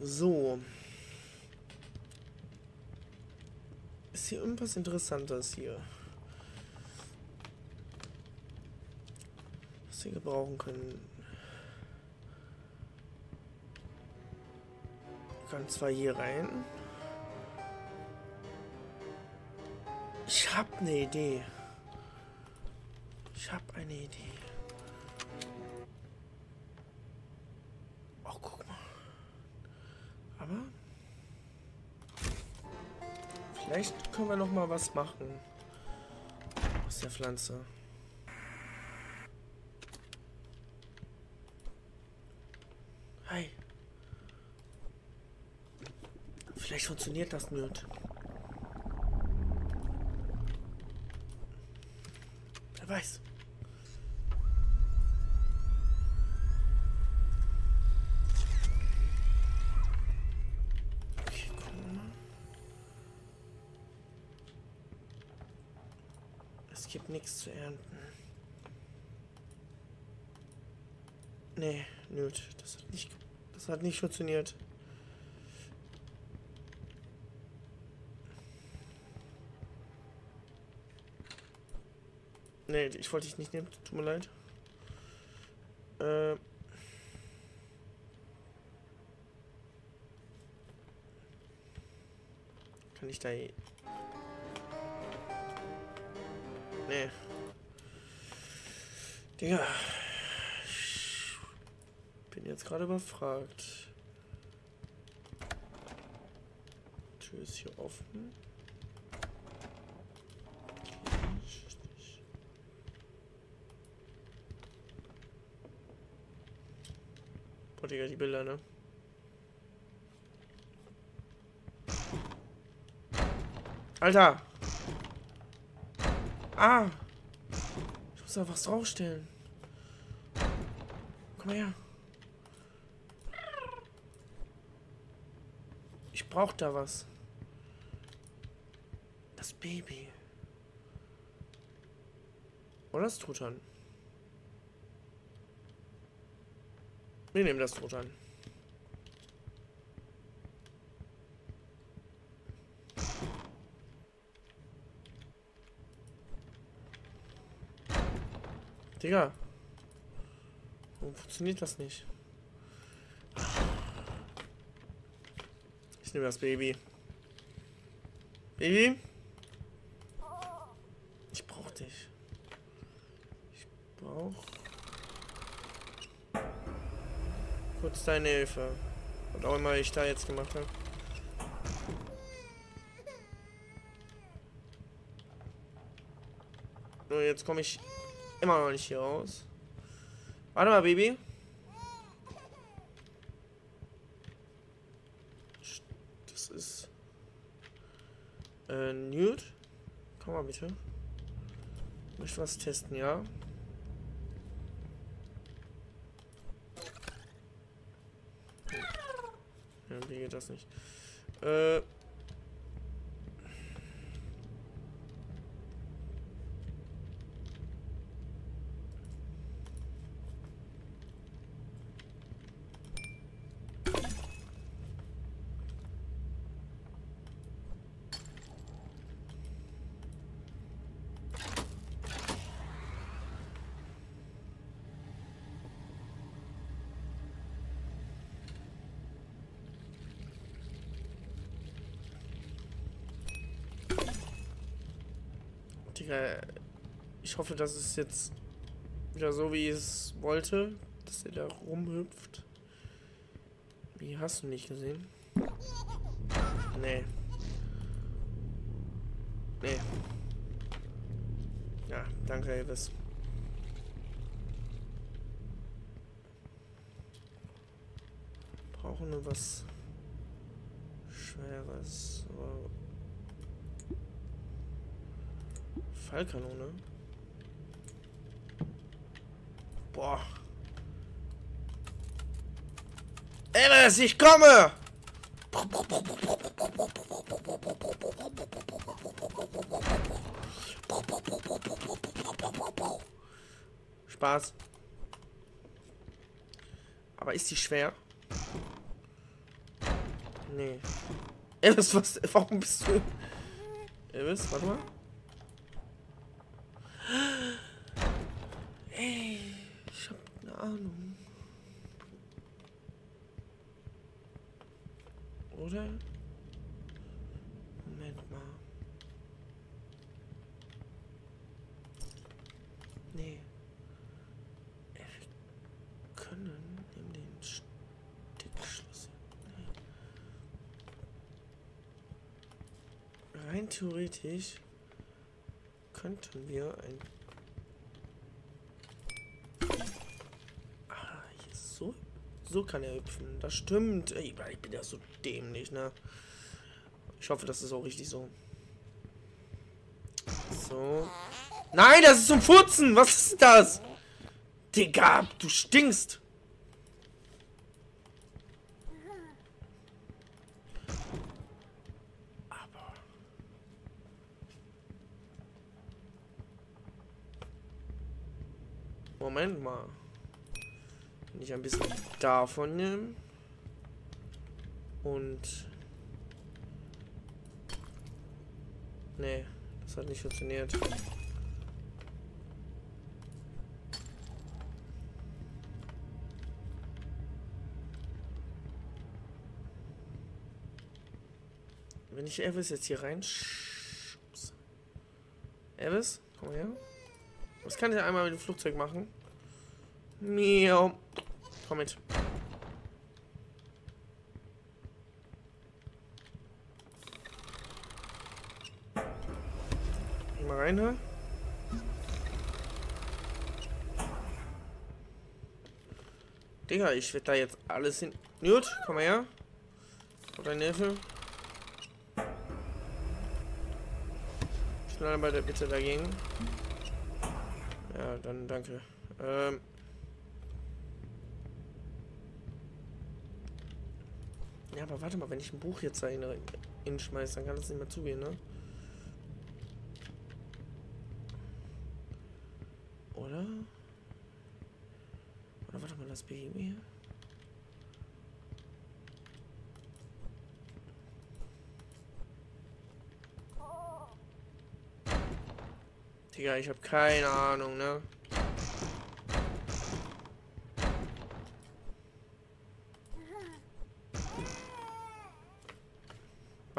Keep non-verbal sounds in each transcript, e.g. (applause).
So. Ist hier irgendwas Interessantes hier? Was wir gebrauchen können. Ich kann zwar hier rein. Ich hab eine Idee. Ich hab eine Idee. Aber vielleicht können wir noch mal was machen aus der Pflanze. Hi. Vielleicht funktioniert das nicht. Wer weiß. Es gibt nichts zu ernten. Nee, nöt. Das hat nicht, das hat nicht funktioniert. Nee, ich wollte dich nicht nehmen. Tut mir leid. Äh. Kann ich da... Digga. Bin jetzt gerade überfragt. Tür ist hier offen. Boah, Digga, die Bilder, ne? Alter! Ah! Ich muss da was draufstellen. Komm her. Ich brauch da was. Das Baby. Oder das Truthahn. Wir nehmen das Truthahn. Digga. Funktioniert das nicht? Ich nehme das Baby. Baby? Ich brauch dich. Ich brauch... Kurz deine Hilfe. Und auch immer ich da jetzt gemacht habe. Nur jetzt komme ich immer noch nicht hier raus. Warte mal, Baby. Das ist... Äh, Nude? Komm mal bitte. Ich möchte was testen, ja? Ja, wie geht das nicht? Äh... Digga, ich hoffe, dass es jetzt wieder so, wie ich es wollte, dass er da rumhüpft. Wie hast du nicht gesehen? Nee. Nee. Ja, danke, Elvis. Brauchen wir was Schweres. Aber Fallkanone. Boah. Elvis, ich komme! Spaß. Aber ist die schwer? Nee. Elvis, was? Warum bist du. Elvis, warte mal. Ey, ich hab eine Ahnung. Oder? Moment mal. Nee. Wir können neben den Stickschlüssel. Nee. Rein theoretisch könnten wir ein. Ah, hier so. So kann er hüpfen. Das stimmt. Ich bin ja so dämlich, ne? Ich hoffe, das ist auch richtig so. So. Nein, das ist zum Furzen. Was ist das? Digga, du stinkst. Moment mal. Wenn ich ein bisschen davon nehme. Und. Nee, das hat nicht funktioniert. Wenn ich Elvis jetzt hier rein... Elvis, komm her. Was kann ich einmal mit dem Flugzeug machen? Miau. Komm mit. Mal rein, hör. Digga, ich werde da jetzt alles hin... Gut, komm mal her. Und dein Neffe. Schnell bei der Bitte dagegen. Ja, dann danke. Ähm. Aber warte mal, wenn ich ein Buch jetzt da hinschmeiße, dann kann das nicht mehr zugehen, ne? Oder? Oder warte mal, das Baby. Digga, ich habe keine Ahnung, ne?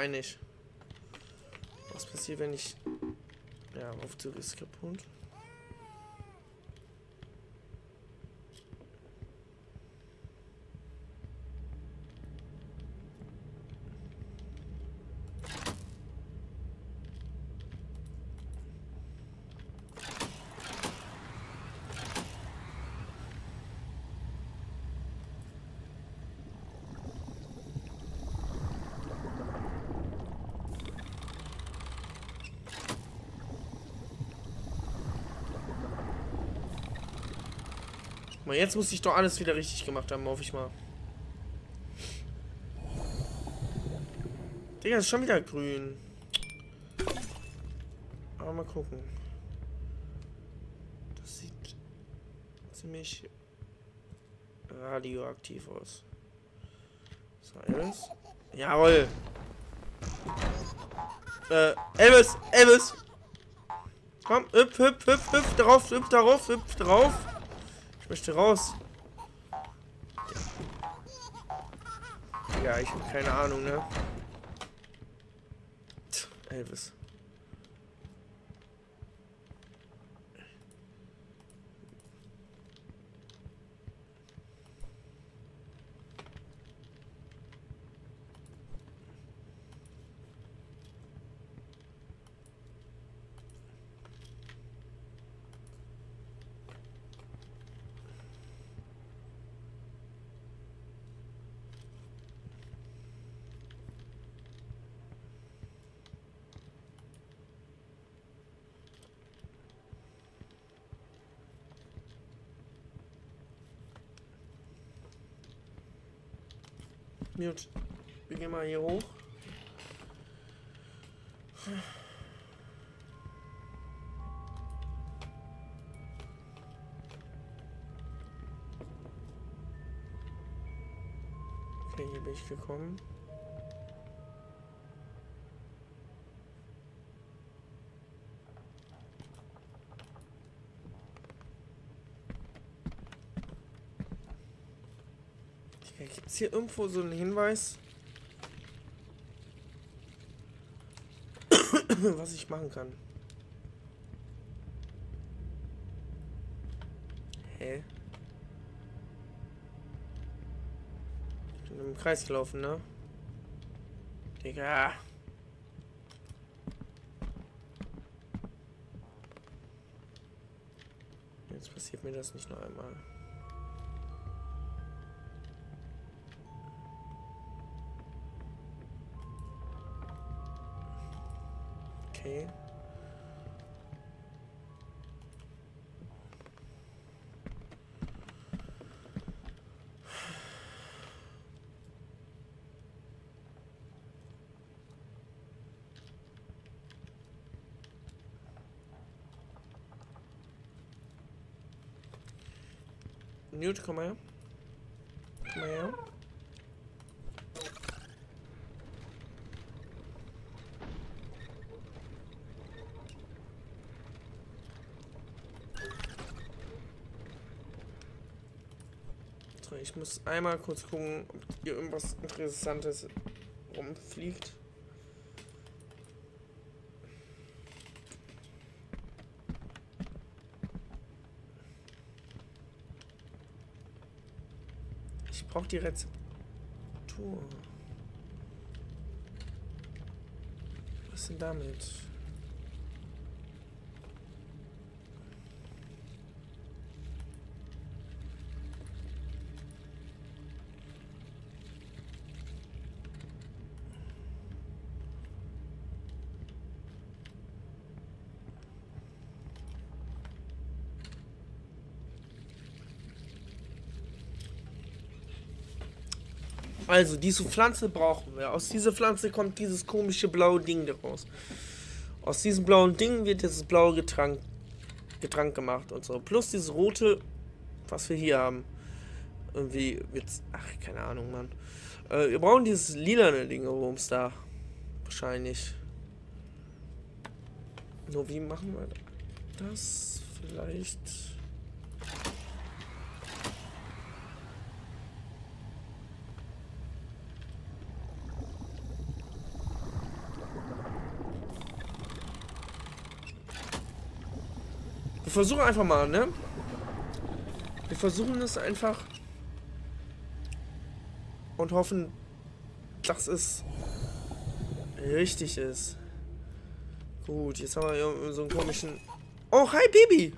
Beinig. Was passiert, wenn ich... Ja, Aufzug ist kaputt. Mal, jetzt muss ich doch alles wieder richtig gemacht haben, hoffe ich mal. Digga, ist schon wieder grün. Aber mal gucken. Das sieht ziemlich radioaktiv aus. So, Elvis. Jawohl. Äh, Elvis, Elvis. Komm, hüpf, hüpf, hüpf, hüpf, darauf, hüpf, darauf, hüpf, drauf. Möchte raus. Ja, ich habe keine Ahnung, ne? Elvis. Mute. Wir gehen mal hier hoch. Okay, hier bin ich gekommen. Ja, Gibt es hier irgendwo so einen Hinweis? (coughs) was ich machen kann. Hä? Ich bin im Kreis gelaufen, ne? Digga. Jetzt passiert mir das nicht noch einmal. Okay. Newt, komm mal her. Komm mal her. So, ich muss einmal kurz gucken, ob hier irgendwas Interessantes rumfliegt. Ich brauche die Rezeptur. Was denn damit? Also, diese Pflanze brauchen wir. Aus dieser Pflanze kommt dieses komische blaue Ding daraus. Aus diesem blauen Ding wird dieses blaue Getränk, Getränk gemacht und so. Plus dieses rote, was wir hier haben. Irgendwie wird's. Ach, keine Ahnung, Mann. Äh, wir brauchen dieses lilane Ding worum es da. Wahrscheinlich. Nur wie machen wir das? Vielleicht. Versuchen einfach mal, ne? Wir versuchen es einfach. Und hoffen, dass es richtig ist. Gut, jetzt haben wir hier so einen komischen... Oh, hi, Baby!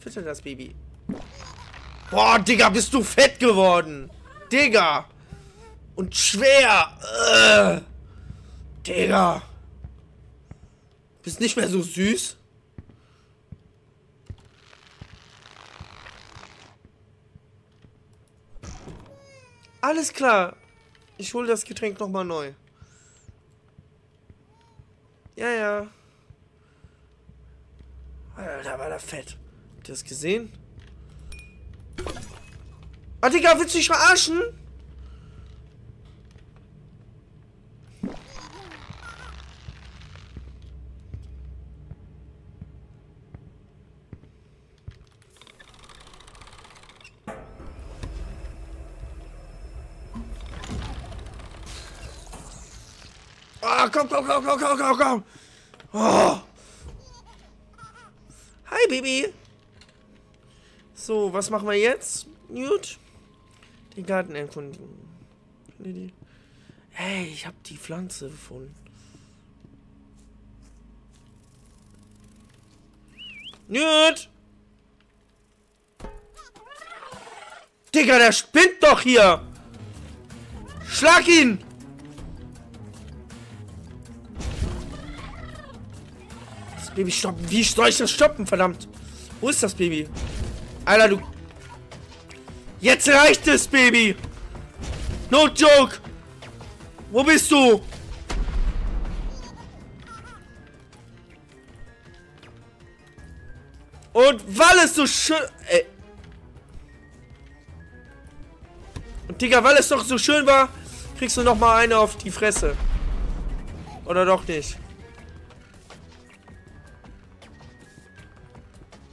Fütter das Baby. Boah, Digga, bist du fett geworden! Digga! Und schwer! Äh. Digga! Bist nicht mehr so süß? Alles klar. Ich hole das Getränk nochmal neu. Ja, ja. Alter, war da fett. Habt ihr das gesehen? Ah, Digga, willst du dich verarschen? Ah, komm, komm, komm, komm, komm, komm. Oh. Hi, Baby. So, was machen wir jetzt? Newt? Den Garten erkundigen. Hey, ich habe die Pflanze gefunden. Newt! Digga, der spinnt doch hier! Schlag ihn! Baby stoppen. Wie soll ich das stoppen, verdammt? Wo ist das Baby? Alter, du... Jetzt reicht es, Baby! No joke! Wo bist du? Und weil es so schön... Ey. Und Digga, weil es doch so schön war, kriegst du noch mal eine auf die Fresse. Oder doch nicht?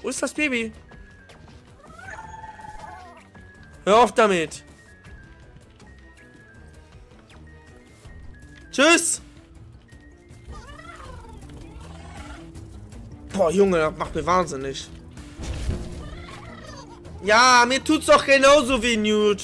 Wo ist das Baby? Hör auf damit. Tschüss. Boah, Junge, das macht mir wahnsinnig. Ja, mir tut's doch genauso wie Nude.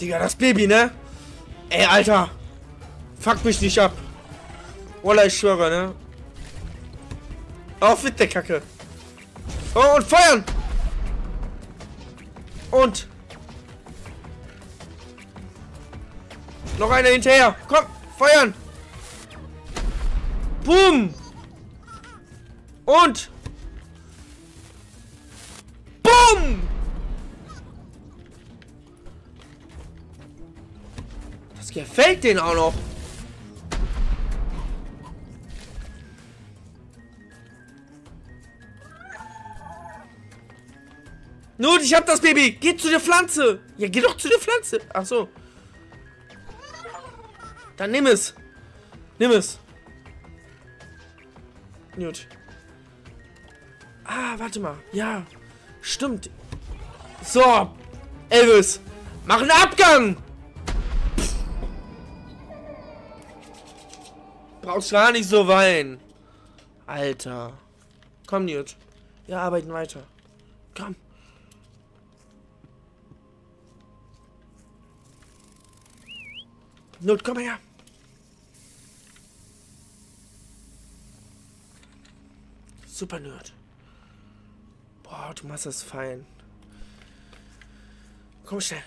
Digga, das Baby, ne? Ey, Alter. Fuck mich nicht ab. Wallah, ich schwöre, ne? Auf mit der Kacke. Oh, und feuern! Und. Noch einer hinterher. Komm, feuern! Boom! Und. Boom! Das gefällt denen auch noch. Not, ich hab das Baby. Geh zu der Pflanze. Ja, geh doch zu der Pflanze. Ach so. Dann nimm es. Nimm es. Gut. Ah, warte mal. Ja. Stimmt. So. Elvis. Mach einen Abgang. Brauchst gar nicht so weinen. Alter. Komm, Newt. Wir arbeiten weiter. Komm. Not, komm her. Super Nerd. Boah, du machst das fein. Komm schnell.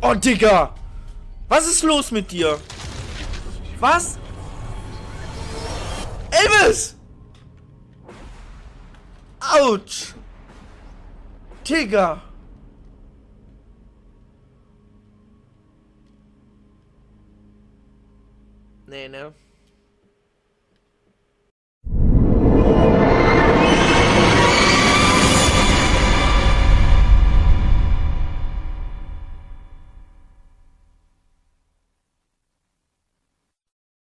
Oh, Digga! Was ist los mit dir? Was? Elvis! Autsch! Digga! Nee, ne?